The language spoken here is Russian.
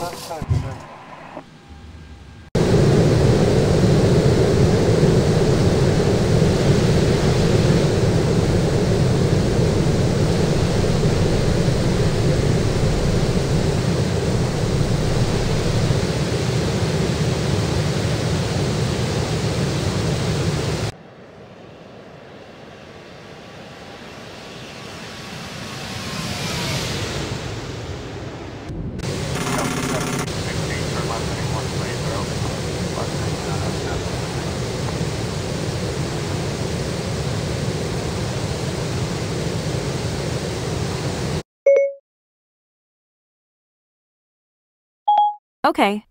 Так, так, Okay.